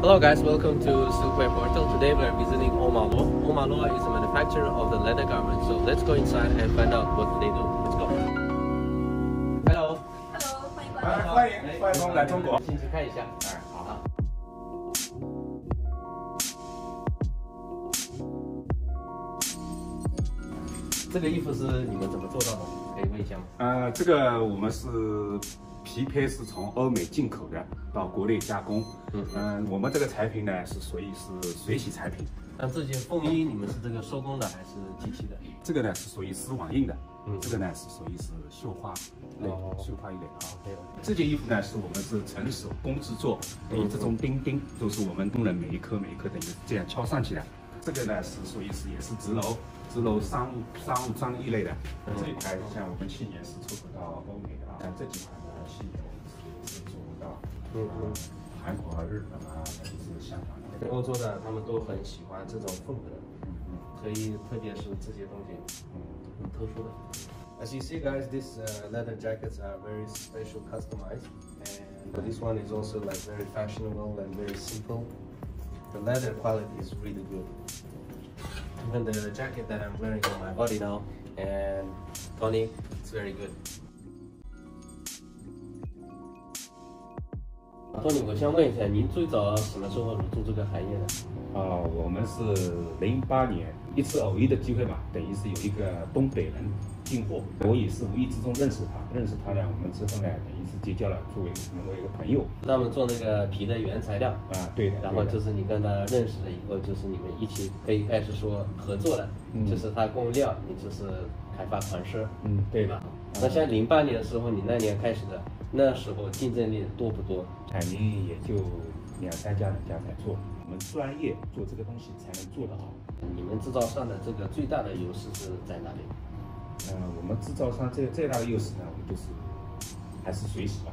Hello guys, welcome to Silkway Portal. Today we are visiting Omalo. Omalo is a manufacturer of the leather garments. So let's go inside and find out what they do. Let's go. Hello. Hello，欢迎光哎，临。欢迎欢迎我们来中国。进去看一下。哎，好。这个衣服是你们怎么做到的？可以问一下吗？呃，这个我们是 匹配是从欧美进口的，到国内加工。嗯。嗯、我们这个产品呢是属于是水洗产品，那这件风衣你们是这个手工的还是机器的？这个呢是属于丝网印的，嗯。这个呢是属于是绣花类，哦。绣花一类啊。OK，这件衣服呢是我们是纯手工制作，等于这种钉钉都是我们工人每一颗每一颗等于这样敲上去的。这个呢是属于是也是直楼直楼商务商务装一类的，这一台像我们去年是出口到欧美的啊，像这几款 呢去年我们是是出口到嗯嗯韩国啊、日本啊，甚至是香港的。欧洲的他们都很喜欢这种风格，所以特别是这些东西很特殊的。As you see, guys, these uh, leather jackets are very special, customized, and this one is also like very fashionable and very simple. The leather quality is really good. Even the jacket that I'm wearing on my body now, and Tony, it's very good. Tony，我想问一下，您最早什么时候入驻这个行业的？啊，我们是零八年一次偶遇的机会嘛，等于是有一个东北人进货，我也是无意之中认识他，认识他呢，我们之后呢，等于是结交了，作为成为一个朋友。他们做那个皮的原材料，啊，对的，然后就是你跟他认识了以后，就是你们一起可以开始说合作了，嗯。就是他供料，你就是开发款式，嗯，对的。吧？那像零八年的时候，你那年开始的，那时候竞争力多不多？肯定也就两三家人家在做，我们专业做这个东西才能做得好。你们制造商的这个最大的优势是在哪里？嗯、我们制造商最最大的优势呢，我们就是还是水洗吧。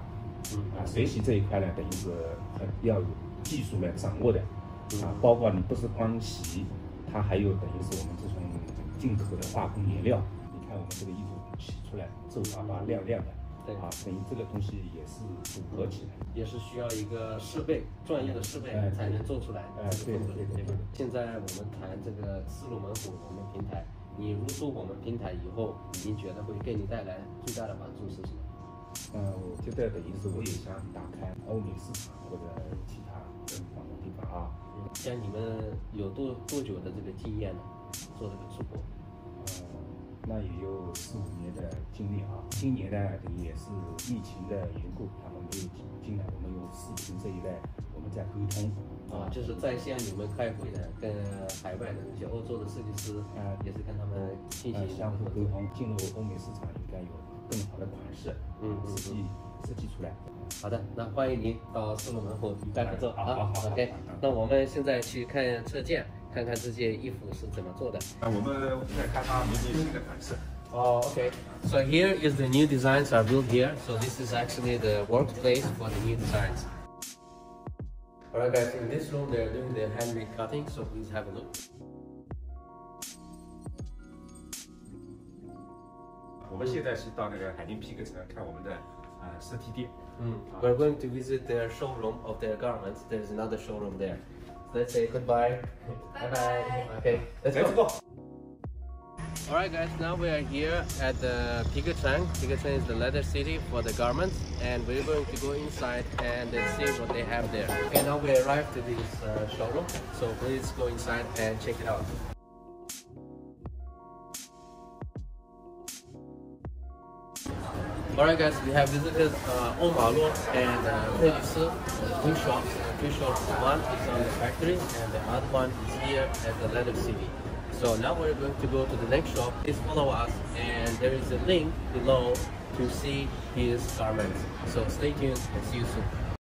嗯啊，水洗这一块呢，等于是很要有技术来掌握的。嗯啊，包括你不是光洗，它还有等于是我们这种进口的化工原料。你看我们这个衣服洗出来皱巴巴亮亮的，对啊，等于这个东西也是组合起来。也是需要一个设备，专业的设备哎才能做出来哎这个风格，对对对？现在我们谈这个丝路门户我们平台，你入驻我们平台以后，你觉得会给你带来最大的帮助是什么？嗯，我觉得等于是我也想打开欧美市场或者其他更广的地方啊。像你们有多多久的这个经验呢？做这个出口？呃，那也有四五年的经历啊。今年呢，也是疫情的缘故，他们没有进进来，我们用视频这一类，我们在沟通。啊，就是在线你们开会的，跟海外的那些欧洲的设计师，啊也是跟他们进行呃相互沟通，进入欧美市场应该有更好的款式，嗯嗯设计设计出来。好的，那欢迎您到四路门户愉快合作好好好好 OK，那我们现在去看车件，看看这件衣服是怎么做的。那我们再看它明年新的款式。 Oh, okay. So here is the new designs are built here. So this is actually the workplace for the new designs. Alright guys, in this room they're doing the handmade cutting, so please have a look. 我们现在是到那个海宁皮革城看我们的呃实体店。 Mm. We're going to visit their showroom of their garments. There's another showroom there. Let's say goodbye. Bye bye. Okay, let's Let's go. go. Alright guys, now we are here at the Pikachuan. Pikachuan is the leather city for the garments and we're going to go inside and see what they have there. Okay, now we arrived to this uh, showroom, so please go inside and check it out. Alright guys, we have visited uh, Omalu and uh, Pelisu, two shops. Uh, two shops, one is on the factory and the other one is here at the leather city. So now we're going to go to the next shop. Please follow us and there is a link below to see his garments. So stay tuned and see you soon.